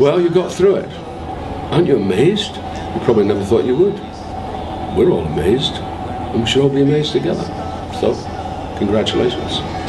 Well, you got through it. Aren't you amazed? You probably never thought you would. We're all amazed. And we should all be amazed together. So, congratulations.